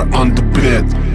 On the bed.